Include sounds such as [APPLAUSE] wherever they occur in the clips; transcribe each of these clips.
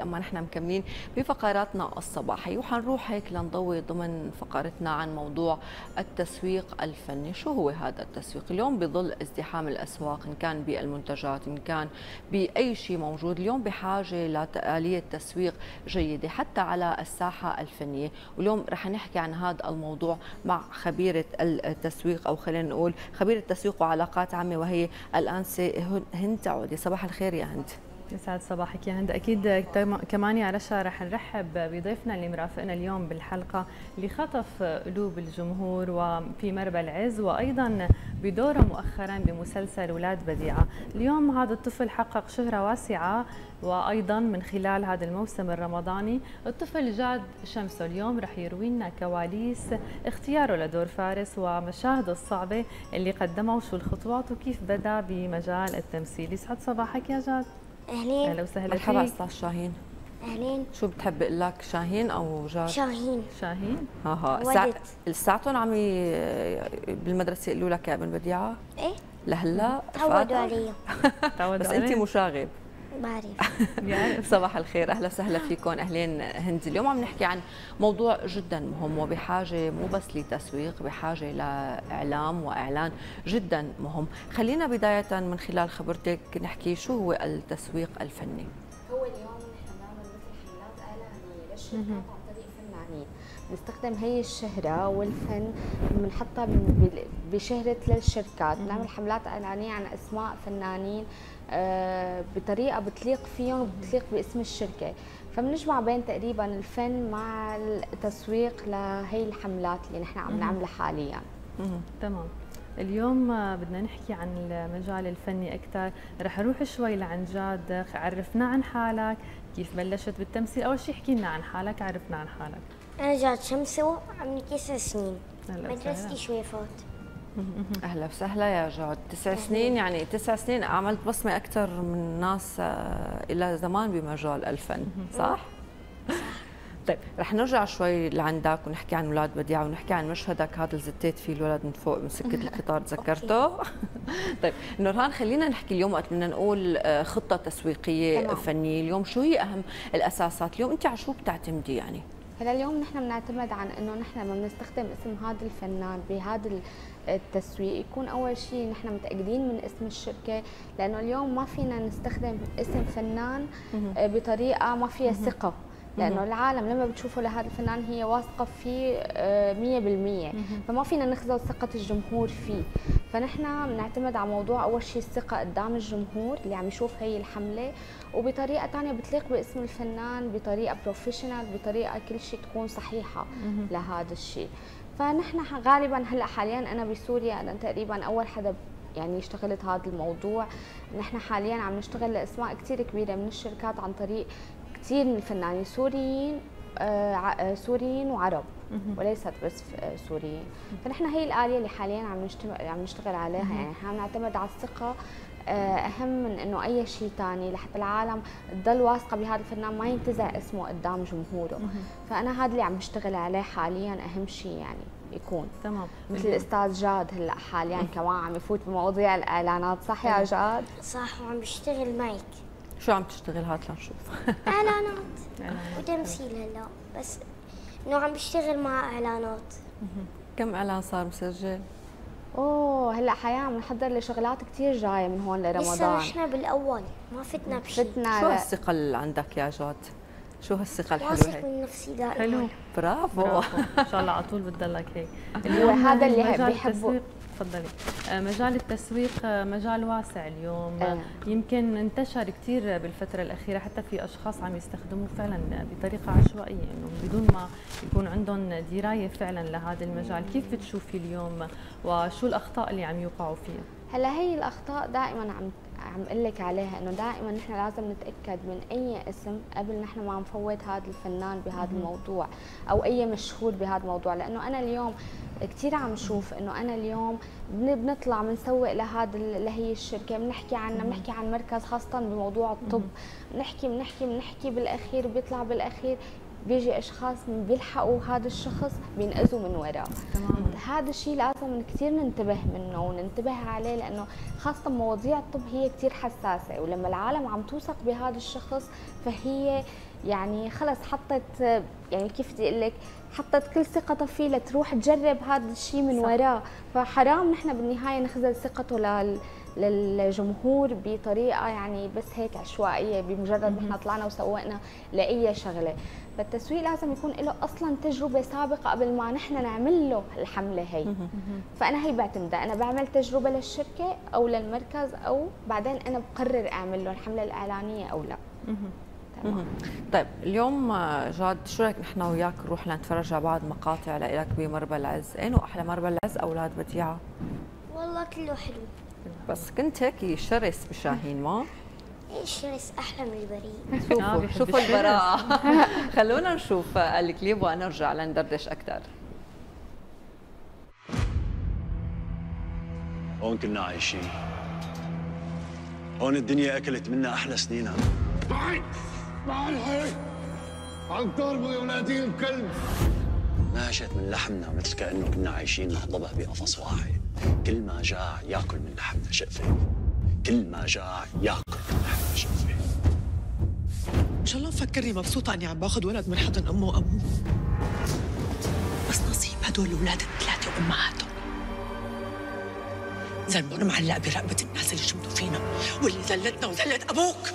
أما نحن مكملين بفقراتنا الصباحيه وحنروح هيك لنضوي ضمن فقرتنا عن موضوع التسويق الفني، شو هو هذا التسويق؟ اليوم بظل ازدحام الأسواق إن كان بالمنتجات إن كان بأي شيء موجود، اليوم بحاجة لآليه تسويق جيدة حتى على الساحة الفنية، واليوم رح نحكي عن هذا الموضوع مع خبيرة التسويق أو خلينا نقول خبيرة تسويق وعلاقات عامة وهي الانسه هند تعودي، صباح الخير يا هند. يسعد صباحك يا هند. أكيد كمان يا رشا رح نرحب بضيفنا اللي مرافقنا اليوم بالحلقة اللي خطف قلوب الجمهور وفي مربى العز وأيضا بدوره مؤخرا بمسلسل ولاد بديعة. اليوم هذا الطفل حقق شهرة واسعة وأيضا من خلال هذا الموسم الرمضاني الطفل جاد شمسه. اليوم رح يروي لنا كواليس اختياره لدور فارس ومشاهده الصعبة اللي قدمها وشو الخطوات وكيف بدأ بمجال التمثيل. يسعد صباحك يا جاد. أهلين. أهلا وسهلا مرحبا. أستاذ شاهين. أهلين. شو بتحب أقول لك شاهين أو جاد شاهين. شاهين؟ ها ها. لساتهم عم بالمدرسة يقولوا لك يا ابن بديعة. إيه؟ لهلا. تعودوا علي [LAUGHS] بس انت مشاغب. بعرف. [LAUGHS] صباح الخير أهلا وسهلا فيكم. أهلين هند اليوم عم نحكي عن موضوع جدا مهم وبحاجة مو بس لتسويق بحاجة لإعلام وإعلان جدا مهم. خلينا بداية من خلال خبرتك نحكي شو هو التسويق الفني؟ هو اليوم نحن بنعمل مثل حملات اعلانيه للشركات عن طريق فنانين نستخدم هي الشهرة والفن بنحطها بشهرة للشركات. بنعمل حملات إعلانية عن أسماء فنانين بطريقة بتليق فيهم وبتليق باسم الشركة. فبنجمع بين تقريبا الفن مع التسويق لهي الحملات اللي نحن عم نعملها حاليا. تمام. اليوم بدنا نحكي عن المجال الفني أكثر رح أروح شوي لعن جاد. عرفنا عن حالك. كيف بلشت بالتمثيل؟ أول شيء احكي لنا عن حالك عرفنا عن حالك. أنا جاد شمسو عمري تسع سنين. مدرستي شوي فوت. أهلا وسهلا يا جاد تسع سنين يعني تسع سنين. عملت بصمة أكثر من ناس آه، إلى زمان بمجال الفن صح؟ طيب رح نرجع شوي لعندك ونحكي عن أولاد بديعه ونحكي عن مشهدك. هذا اللي زتيت فيه الولد من فوق من سكه [LAUGHS] القطار تذكرته؟ [LAUGHS] طيب نورهان خلينا نحكي اليوم وقت بدنا نقول آه، خطة تسويقية تمام. فنية. اليوم شو هي أهم الأساسات؟ اليوم أنت على شو بتعتمدي يعني؟ هلا اليوم نحن بنعتمد عن إنه نحن لما بنستخدم اسم هذا الفنان بهذا التسويق. يكون أول شيء نحن متأكدين من اسم الشركة لأنه اليوم ما فينا نستخدم اسم فنان بطريقة ما فيها ثقة. لأنه العالم لما بتشوفوا لهذا الفنان هي واثقة فيه 100% آه، فما فينا نخذل ثقة الجمهور فيه. فنحن بنعتمد على موضوع أول شيء الثقة قدام الجمهور اللي عم يشوف هي الحملة وبطريقة ثانية بتليق باسم الفنان بطريقة بروفيشنال بطريقة كل شيء تكون صحيحة لهذا الشيء فنحن غالبا هلأ حاليا أنا بسوريا أنا تقريبا أول حدا يعني اشتغلت هذا الموضوع. نحن حاليا عم نشتغل لأسماء كثير كبيرة من الشركات عن طريق كثير من الفنانين سوريين آه, آه، سوريين وعرب. وليست بس آه، سوريين. فنحن هي الآلية اللي حاليا عم نشتغل عم نشتغل عليها. يعني إحنا نعتمد على الثقة أهم من إنه أي شيء ثاني لحتى العالم تضل واثقة بهذا الفنان ما ينتزع اسمه قدام جمهوره. فأنا هذا اللي عم بشتغل عليه حاليا أهم شيء يعني يكون. تمام. مثل الأستاذ جاد هلأ حاليا كمان عم يفوت بمواضيع الإعلانات. صح يا جاد؟ صح وعم بيشتغل معك. شو عم تشتغل؟ هات لنشوف [LAUGHS] إعلانات. وتمثيل هلا بس إنه عم بشتغل مع إعلانات. كم إعلان صار مسجل؟ أوه هلا حياة عم نحضر لشغلات كثير جاية من هون لرمضان. لسه نحن بالأول ما فتنا بشيء فتنا شو الثقه اللي عندك يا جاد؟ شو هالثقة الحلوة واثق من نفسي دائما. حلو. برافو, برافو. إن شاء الله على طول بتضلك هيك. اليوم هذا اللي بيحبه تفضلي. آه، مجال التسويق آه، مجال واسع اليوم. أه. يمكن انتشر كثير بالفترة الأخيرة حتى في أشخاص عم يستخدموه فعلا بطريقة عشوائية إنه بدون ما يكون عندهم دراية فعلا لهذا المجال. كيف بتشوفي اليوم؟ وشو الأخطاء اللي عم يوقعوا فيها؟ هلأ هي الأخطاء دائما عم عم أقول لك عليها إنه دائما نحن لازم نتأكد من أي اسم قبل نحن ما نفوت هذا الفنان بهذا الموضوع أو أي مشهور بهذا الموضوع. لأنه أنا اليوم كثير عم شوف إنه أنا اليوم بنطلع بنسوق لهذا لهي الشركة بنحكي عنها بنحكي عن مركز خاصه بموضوع الطب. بنحكي بنحكي بنحكي بالأخير بيطلع بالأخير. بيجي أشخاص بيلحقوا هذا الشخص بينقذوا من وراه هذا الشيء لازم كثير ننتبه منه وننتبه عليه لأنه خاصة مواضيع الطب هي كثير حساسة ولما العالم عم توثق بهذا الشخص فهي يعني خلص حطت يعني كيف بدي أقول لك؟ حطت كل ثقتها فيه لتروح تجرب هذا الشيء من صح. وراه فحرام نحن بالنهاية نخذل ثقته لل للجمهور بطريقة يعني بس هيك عشوائية بمجرد نحن طلعنا وسوقنا لأي شغلة. فالتسويق لازم يكون له أصلا تجربة سابقة قبل ما نحن نعمل له الحملة هي. فأنا هي بعتمدها. أنا بعمل تجربة للشركة أو للمركز أو بعدين أنا بقرر أعمل له الحملة الإعلانية أو لا. طيب اليوم جاد شو رأيك نحن وياك نروح لنتفرج على بعض مقاطع لك بمربى العز، اينو أحلى مربى العز أولاد بديعة؟ والله كله حلو. بس كنت هيك شرس بشاهين ما؟ إيه الشرس أحلى من البريء [LAUGHS] شوفوا شوفوا البراءة. [LAUGHS] [LAUGHS] خلونا نشوف الكليب ونرجع لندردش أكثر هون كنا عايشين. هون الدنيا أكلت منا أحلى سنينها بعد بعد هيك عم تضربوا يا ولادي الكلب. ناشت من لحمنا مثل كأنه كنا عايشين نهضبه بقفص واحد. كل ما جاع يأكل من لحمنا شقفة. كل ما جاع يأكل من لحمنا شقفة. إن شاء الله مفكرني مبسوطة إني عم باخذ ولد من حضن أمه وابوه بس نصيب هدول الاولاد الثلاثة وأمهاتهم. ذنبهم معلق برقبة الناس اللي شمتوا فينا. واللي ذلتنا وذلت أبوك. انت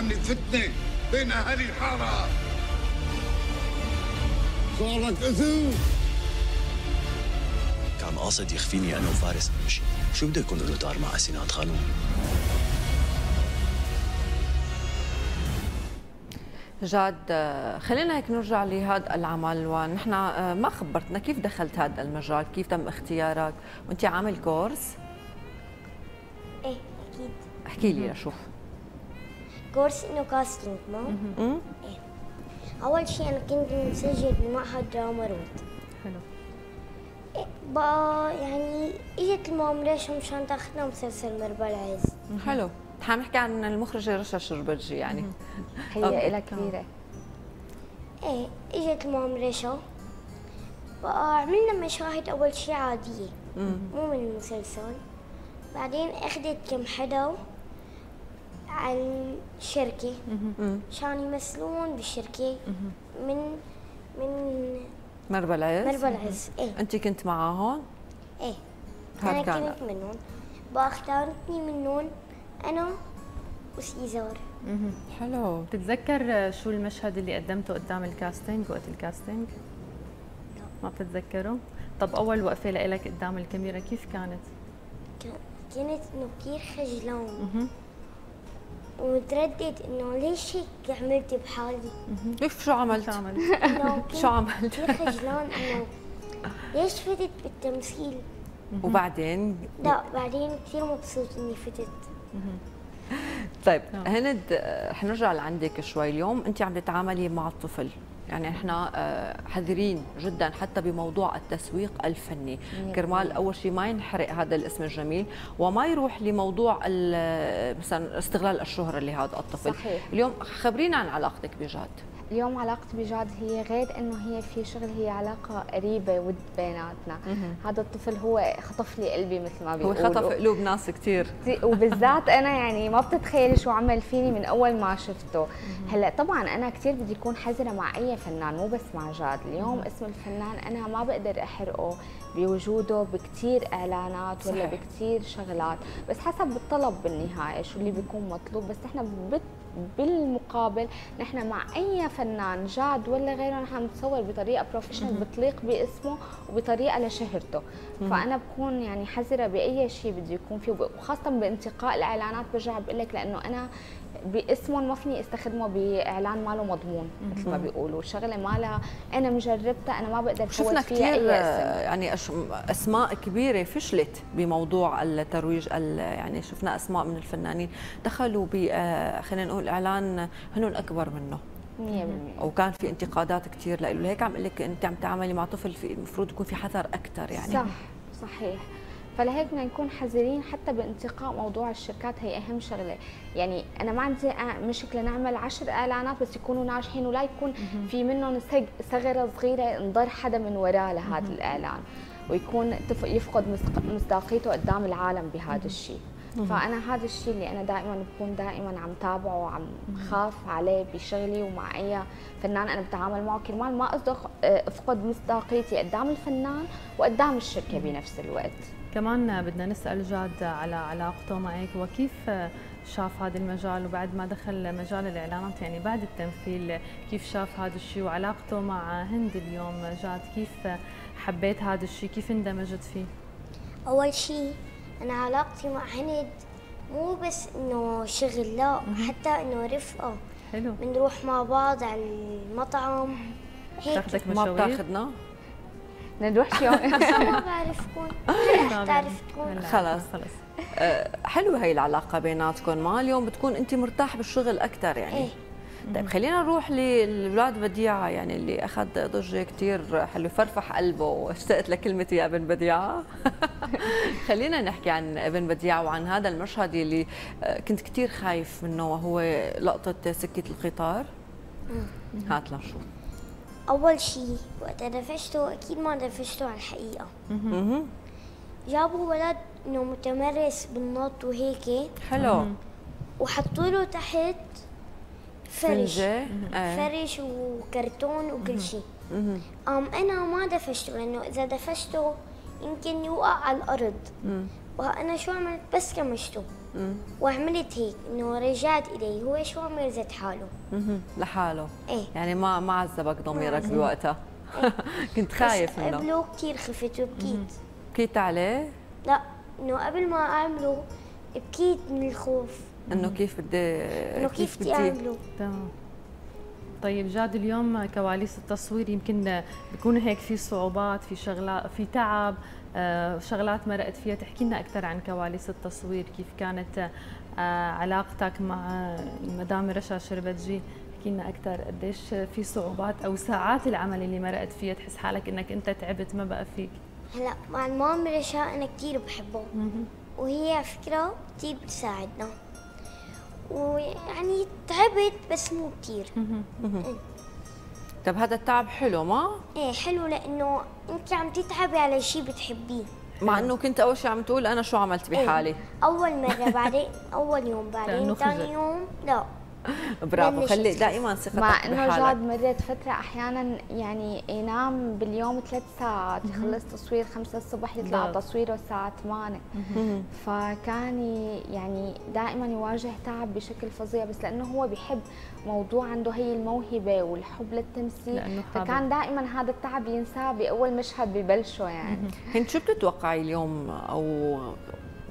عني فتنة بين أهالي الحارة. صارت أذو. كان قاصد يخفيني أنا وفارس نمشي شو بده يكون له دار مع اسينات خانوم؟ جاد خلينا هيك نرجع لهذا العمل. ونحن آه، ما خبرتنا كيف دخلت هذا المجال؟ كيف تم اختيارك؟ وانت عامل كورس؟ إيه أكيد. احكي لي شوف. كورس إنه كاستنج ما إيه. أول شيء أنا كنت مسجل بمعهد دراما رود حلو. إيه بقى يعني إجت المؤامرة مشان تاخذنا مسلسل مربى العز. حلو. عم نحكي عن المخرجة رشا شربجي يعني. [LAUGHS] هي إلها كبيرة. إيه إجت المؤامرة شو؟ بقى عملنا مشاهد أول شيء عادية. مو من المسلسل. بعدين أخذت كم حدا. عن شركة. عشان يمثلون بالشركة من من مربى العز؟ مربى العز إيه. أنت كنت معاهم؟ إيه. أنا كنت منهم. باختارتني منهم أنا وسيزار. حلو. بتتذكر شو المشهد اللي قدمته قدام الكاستنج وقت الكاستنج؟ لا. ما بتتذكره؟ طب أول وقفة لك قدام الكاميرا كيف كانت؟ كانت إنه كثير خجلان. ومتردد إنه ليش هيك عملت بحالي؟ كيف شو عملت؟ شو عملت؟ [LAUGHS] كثير خجلان إنه ليش فتت بالتمثيل؟ وبعدين؟ لا بعدين كثير مبسوط إني فتت. طيب نعم. هند حنرجع لعندك شوي. اليوم أنت عم تتعاملي مع الطفل. يعني إحنا آه، حذرين جدا حتى بموضوع التسويق الفني. كرمال أول شيء ما ينحرق هذا الاسم الجميل وما يروح لموضوع مثلا استغلال الشهرة لهذا الطفل. صحيح. اليوم خبرينا عن علاقتك بجاد اليوم علاقتي بجاد هي غير إنه هي في شغل هي علاقة قريبة ود بيناتنا. هذا الطفل هو خطف لي قلبي مثل ما بيقولوا هو خطف قلوب ناس كثير وبالذات أنا يعني ما بتتخيلي شو عمل فيني من أول ما شفته. هلأ طبعا أنا كثير بدي أكون حذرة مع أي فنان مو بس مع جاد. اليوم اسم الفنان أنا ما بقدر أحرقه. بوجوده بكثير إعلانات ولا بكثير شغلات. بس حسب الطلب بالنهاية شو اللي بيكون مطلوب. بس إحنا بالمقابل نحن مع أي فنان جاد ولا غيره نحن نتصور بطريقة بروفيشنال بتليق باسمه وبطريقة لشهرته. فأنا بكون يعني حذرة بأي شيء بده يكون فيه. وخاصة بانتقاء الإعلانات برجع بقول لك لأنه أنا باسمهم ما فيني استخدمه بإعلان ماله مضمون مثل ما بيقولوا. شغلة مالها أنا مجربتها أنا ما بقدر فيها اي اسم. يعني أسماء كبيرة فشلت بموضوع الترويج يعني شفنا أسماء من الفنانين دخلوا ب آه، خلينا نقول إعلان هنون أكبر منه. 100% وكان في انتقادات كثير له لهيك عم أقول لك أنت عم تعملي مع طفل في المفروض يكون في حذر أكثر يعني. صح صحيح. فلهيك بدنا نكون حذرين حتى بانتقاء موضوع الشركات هي أهم شغلة. يعني أنا ما عندي مشكلة نعمل عشر اعلانات بس يكونوا ناجحين ولا يكون في منهم ثغره صغيرة انضر حدا من وراء لهذا الإعلان. ويكون يفقد مصداقيته قدام العالم بهذا الشيء. فأنا هذا الشيء اللي أنا دائما بكون دائما عم تابعه وعم خاف عليه بشغلي ومع أي فنان أنا بتعامل معه. كرمال ما اصدق أفقد مصداقيتي قدام الفنان وقدام الشركة بنفس الوقت. كمان بدنا نسأل جاد على علاقته معك وكيف شاف هذا المجال؟ وبعد ما دخل مجال الإعلانات يعني بعد التمثيل كيف شاف هذا الشيء؟ وعلاقته مع هند اليوم جاد كيف حبيت هذا الشيء؟ كيف اندمجت فيه؟ أول شيء أنا علاقتي مع هند مو بس إنه شغل لا حتى إنه رفقة. حلو. بنروح مع بعض على المطعم. هيك. ما بتاخذنا نروح يوم. [LAUGHS] ما بعرفكم [LAUGHS] تعرفتكم خلاص خلاص. أه حلوة هي العلاقة بيناتكم. ما اليوم بتكون انت مرتاح بالشغل أكثر يعني؟ إيه. طيب خلينا نروح للولاد بديعه يعني اللي أخذ ضجة كثير حلو. فرفح قلبه واشتقت لكلمة يا ابن بديعه [LAUGHS] خلينا نحكي عن ابن بديعه وعن هذا المشهد اللي آه، كنت كثير خايف منه وهو لقطة سكة القطار. هات لنشوف أول شيء وقت دفشته أكيد ما دفشته على الحقيقة. جابوا ولد إنه متمرس بالنط وهيك. حلو. وحطوا له تحت فرش. آه. فرش وكرتون وكل شيء أم أنا ما دفشته لأنه إذا دفشته يمكن يوقع على الأرض. وأنا شو عملت؟ بس كمشته وعملت هيك إنه رجعت إلي هو شو عمل زت حاله لحاله. إيه. يعني ما ما عذبك ضميرك بوقتها. إيه؟ [LAUGHS] كنت خايف منه. قبله كثير خفت وبكيت. بكيت عليه؟ لا إنه قبل ما أعمله بكيت من الخوف. إنه كيف بدي إنه كيف بدي أعمله. تمام. طيب جاد اليوم كواليس التصوير يمكن بيكون هيك في صعوبات في شغلات في تعب. شغلات مرقت فيها. تحكي لنا أكثر عن كواليس التصوير كيف كانت آه، علاقتك مع مدام رشا شربتجي؟ احكي لنا أكثر قديش في صعوبات أو ساعات العمل اللي مرقت فيها؟ تحس حالك إنك أنت تعبت ما بقى فيك. هلأ مع المام رشا أنا كثير بحبه وهي فكرة كثير بتساعدنا. ويعني تعبت بس مو كثير طب هذا التعب حلو ما؟ إيه حلو لأنه أنت عم تتعبي على شيء بتحبيه مع إنه كنت أول شيء عم تقول أنا شو عملت بحالي إيه؟ أول مرة بعدين أول يوم بعدين ثاني يوم لا [LAUGHS] برافو. خلي دائما ثقتك مع إنه جاد مرت فترة أحيانا يعني ينام باليوم ثلاث ساعات يخلص تصوير خمسة الصبح يطلع تصويره الساعة 8 فكان يعني دائما يواجه تعب بشكل فظيع بس لأنه هو بيحب موضوع عنده هي الموهبة والحب للتمثيل. فكان دائما هذا التعب ينساه بأول مشهد ببلشه يعني. هند شو بتتوقعي اليوم أو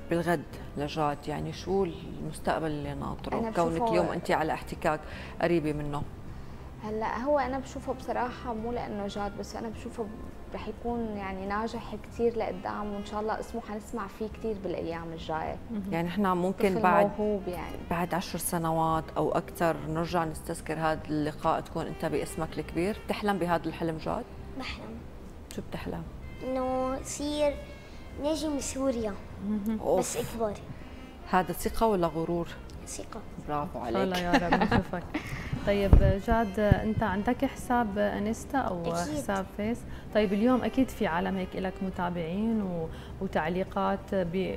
بالغد. لجاد يعني شو المستقبل اللي ناطره؟ كونك اليوم انت على احتكاك قريبة منه. هلأ هو أنا بشوفه بصراحة مو لأنه جاد بس أنا بشوفه رح يكون يعني ناجح كثير لقدام وإن شاء الله اسمه حنسمع فيه كثير بالأيام الجاية. يعني إحنا ممكن بعد يعني. بعد عشر سنوات أو أكثر نرجع نستذكر هذا اللقاء تكون أنت باسمك الكبير. بتحلم بهذا الحلم جاد؟ بحلم. شو بتحلم؟ إنه يصير نجم سوريا. بس إكبر. هذا ثقة ولا غرور؟ ثقة. برافو عليك. الله يا رب نشوفك [LAUGHS] طيب جاد أنت عندك حساب انستا أو أكيد. حساب فيس؟ طيب اليوم أكيد في عالم هيك لك متابعين و... وتعليقات.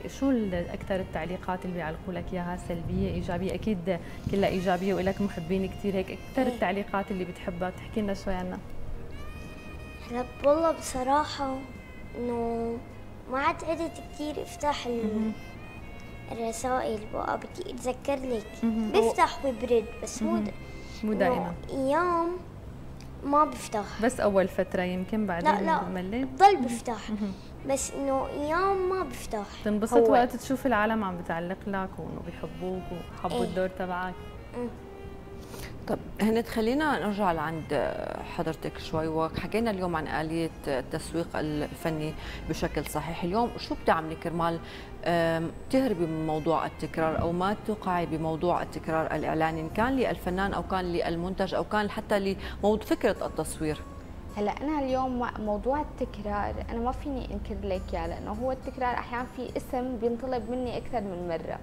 شو أكثر التعليقات اللي بيعلقوا لك إياها؟ سلبية إيجابية؟ أكيد كلها إيجابية ولك محبين كثير هيك أكثر إيه. التعليقات اللي بتحبها؟ تحكي لنا شوي عنها. هلا والله بصراحة إنه ما عاد قدرت كثير أفتح الرسائل بقى بدي أتذكر لك. بفتح وبرد بس مو مو دائما. أيام ما بفتح. بس أول فترة يمكن بعدين لا لا مليت بضل بفتح. بس إنه أيام ما بفتح. تنبسط وقت تشوف العالم عم بتعلق لك وإنه بيحبوك وحبوا إيه؟ الدور تبعك. طب هند خلينا نرجع لعند حضرتك شوي وحكينا اليوم عن آلية التسويق الفني بشكل صحيح. اليوم شو بتعملي كرمال؟ تهربي من موضوع التكرار أو ما تقعي بموضوع التكرار الإعلاني إن كان للفنان أو كان للمنتج أو كان حتى لموضوع فكرة التصوير. هلأ أنا اليوم موضوع التكرار أنا ما فيني أنكر لك اياه لأنه هو التكرار أحيانا في اسم بينطلب مني أكثر من مرة.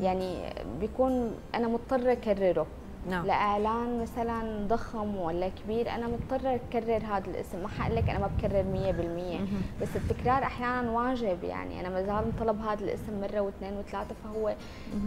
يعني بيكون أنا مضطرة أكرره. نعم. لإعلان مثلا ضخم ولا كبير أنا مضطرة أكرر هذا الاسم. ما حقول لك أنا ما بكرر 100% بس التكرار أحيانا واجب يعني. أنا ما زال طلب هذا الاسم مرة واثنين وثلاثة فهو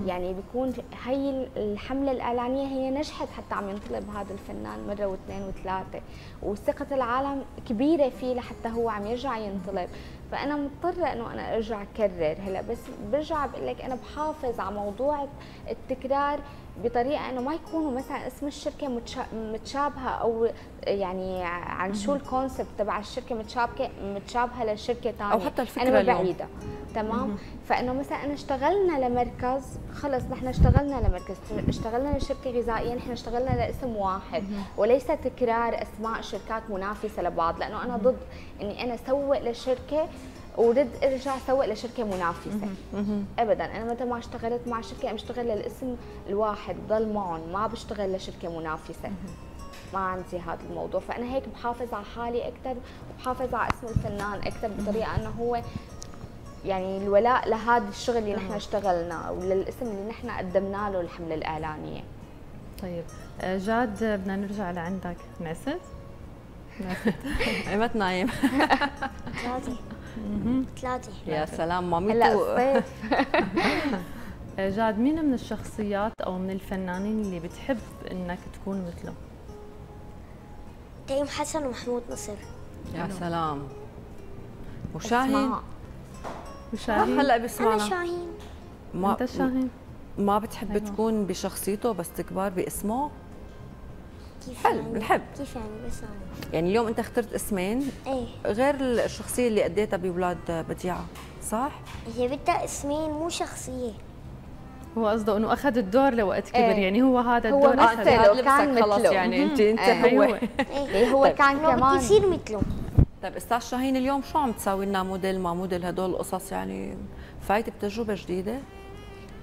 يعني بيكون هي الحملة الإعلانية هي نجحت حتى عم ينطلب هذا الفنان مرة واثنين وثلاثة. وثقة العالم كبيرة فيه لحتى هو عم يرجع ينطلب. فأنا مضطرة إنه أنا أرجع أكرر. هلأ بس برجع بقول لك أنا بحافظ على موضوع التكرار بطريقة إنه ما يكونوا مثلا اسم الشركة متشابهة أو يعني عن شو الكونسبت تبع الشركة متشابكة متشابهة لشركة ثانية أو حتى الفكرة أنا بعيدة. تمام؟ فإنه مثلا انا اشتغلنا لمركز خلص نحن اشتغلنا لمركز اشتغلنا لشركة غذائية نحن اشتغلنا لاسم واحد. وليس تكرار أسماء شركات منافسة لبعض. لأنه أنا ضد إني أنا أسوق لشركه ورد ارجع سوق لشركه منافسة. ابدا أنا متى ما اشتغلت مع شركة بشتغل للاسم الواحد ضل معهم ما بشتغل لشركة منافسة. ما عندي هذا الموضوع. فأنا هيك بحافظ على حالي أكثر وبحافظ على اسم الفنان أكثر بطريقة إنه هو يعني الولاء لهذا الشغل اللي نحن اشتغلناه وللاسم اللي نحن قدمنا له الحملة الإعلانية. طيب. آه، جاد بدنا نرجع لعندك. نعست ما نايم ثلاثة ثلاثة. يا سلام ماميتو [LAUGHS] جاد مين من الشخصيات أو من الفنانين اللي بتحب إنك تكون مثله؟ تيم حسن ومحمود نصر. يا سلام. وشاهين؟ وشاهين. هلا بيسمعنا أنا شاهين. ما أنت شاهين. ما بتحب أيوة. تكون بشخصيته بس تكبر باسمه؟ كيف حلو يعني؟ بنحب كيف يعني بس يعني يعني اليوم انت اخترت اسمين إيه. غير الشخصية اللي أديتها بولاد بديعة صح؟ هي بدها اسمين مو شخصية. هو قصده إنه أخذ الدور لوقت كبر إيه؟ يعني هو هذا الدور هو مثله كان خلص يعني انت انت إيه هو. إيه. هو طيب. كان كمان. يصير مثله. طيب أستاذ شاهين اليوم شو عم تساوي لنا موديل ما موديل هدول القصص؟ يعني فايت بتجربة جديدة؟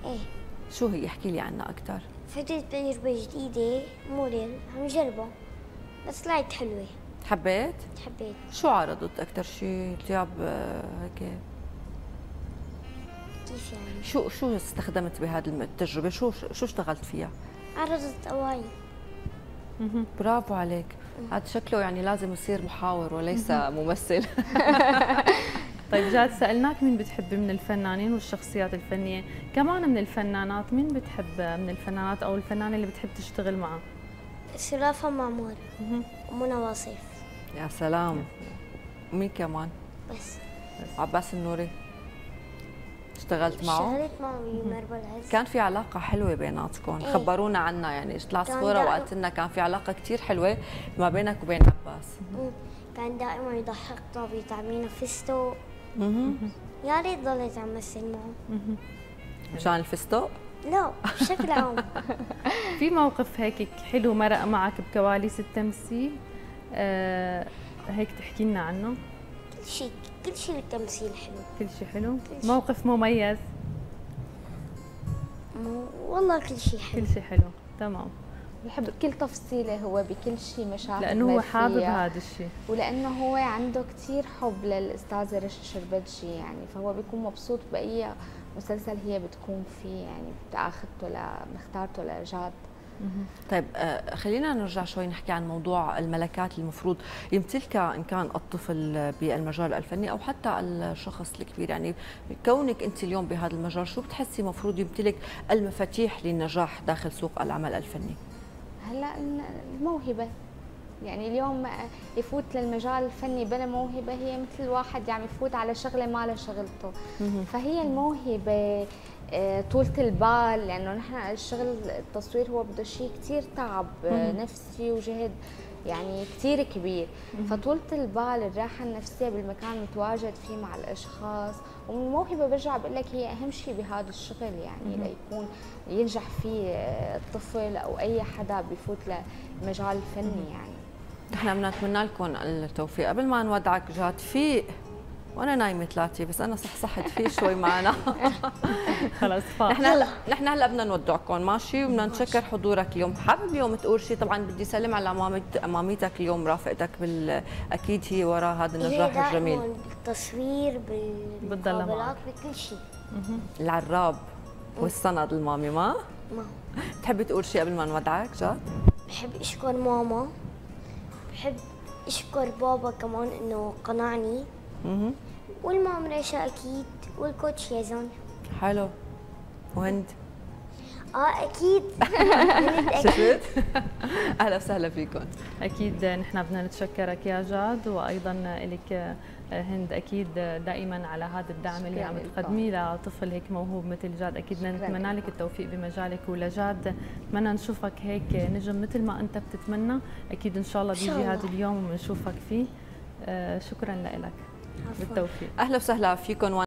إيه. شو هي؟ احكي لي عنها أكثر فكرة تجربة جديدة موديل عم جربه. بس طلعت حلوة. حبيت؟ حبيت شو عرضت أكثر شيء ثياب هيك؟ كيف يعني؟ شو شو استخدمت بهذه التجربة؟ شو شو اشتغلت فيها؟ عرضت أواي برافو عليك. هذا شكله يعني لازم يصير محاور وليس ممثل. [LAUGHS] طيب جاد سألناك مين بتحب من الفنانين والشخصيات الفنية. كمان من الفنانات مين بتحب من الفنانات أو الفنانة اللي بتحب تشتغل معه؟ سلافة معمور ومنى واصف يا سلام. مين كمان؟ بس, بس. عباس النوري. اشتغلت معه؟ اشتغلت معه بمربى العز كان في علاقة حلوة بيناتكم، إيه؟ خبرونا عنها يعني طلع صورة وقالت لنا كان في علاقة كثير حلوة ما بينك وبين عباس. كان دائما يضحكنا بيطعمينا فستق يا ريت ضليت عم مثل معه مشان الفستق؟ لا بشكل عام. [LAUGHS] في موقف هيك حلو مرق معك بكواليس التمثيل آه هيك تحكي لنا عنه. كل شيء كل شيء بالتمثيل حلو كل شيء حلو. كل شي. موقف مميز. والله كل شيء حلو. كل شيء حلو. تمام. بحب كل تفصيلة هو بكل شيء مشاهد لأنه هو حابب هذا الشيء ولأنه هو عنده كثير حب للأستاذة رشا شربتجي يعني فهو بيكون مبسوط بأي مسلسل هي بتكون فيه يعني بتأخذته لاختارته لجاد طيب آه، خلينا نرجع شوي نحكي عن موضوع الملكات المفروض. يمتلكها إن كان الطفل بالمجال الفني أو حتى الشخص الكبير يعني كونك أنت اليوم بهذا المجال شو بتحسي مفروض يمتلك المفاتيح للنجاح داخل سوق العمل الفني؟ هلا الموهبة. يعني اليوم يفوت للمجال الفني بلا موهبة هي مثل الواحد يعني يفوت على شغلة ما له شغلته. فهي الموهبة آه، طولة البال لأنه نحن الشغل التصوير هو بده شيء كثير تعب نفسي وجهد. يعني كثير كبير. فطولة البال الراحة النفسية بالمكان المتواجد فيه مع الأشخاص. والموهبة برجع بقول لك هي أهم شيء بهذا الشغل يعني ليكون ينجح فيه الطفل أو أي حدا بفوت لمجال الفني يعني. نحن بنتمنى لكم التوفيق. قبل ما نودعك جات في وأنا نايمة ثلاثة بس أنا صحصحت فيه شوي معنا. [LAUGHS] خلص فاق نحن هلا نحن هلا بدنا نودعكم ماشي؟ وبدنا نتشكر حضورك اليوم. حابب اليوم تقول شيء طبعا بدي سلم على مامت ماميتك اليوم رافقتك بال أكيد هي وراء هذا النجاح الجميل. بالتصوير بالمقابلات بكل شيء العراب والسند المامي ما؟ ما. بتحبي تقول شيء قبل ما نودعك جد؟ بحب أشكر ماما. بحب أشكر بابا كمان إنه قنعني. أها والمام ريشا أكيد والكوتش يزن. حلو. وهند؟ آه أكيد. [LAUGHS] شفت؟ [LAUGHS] أهلا وسهلا فيكم. أكيد نحن بدنا نتشكرك يا جاد وأيضا لك هند أكيد دائما على هذا الدعم اللي عم تقدميه لطفل هيك موهوب مثل جاد. أكيد نتمنى لك التوفيق بمجالك ولجاد. نتمنى نشوفك هيك نجم مثل ما أنت بتتمنى. أكيد إن شاء الله بيجي هذا اليوم وبنشوفك فيه. شكرا لك بالتوفيق. أهلا وسهلا فيكم.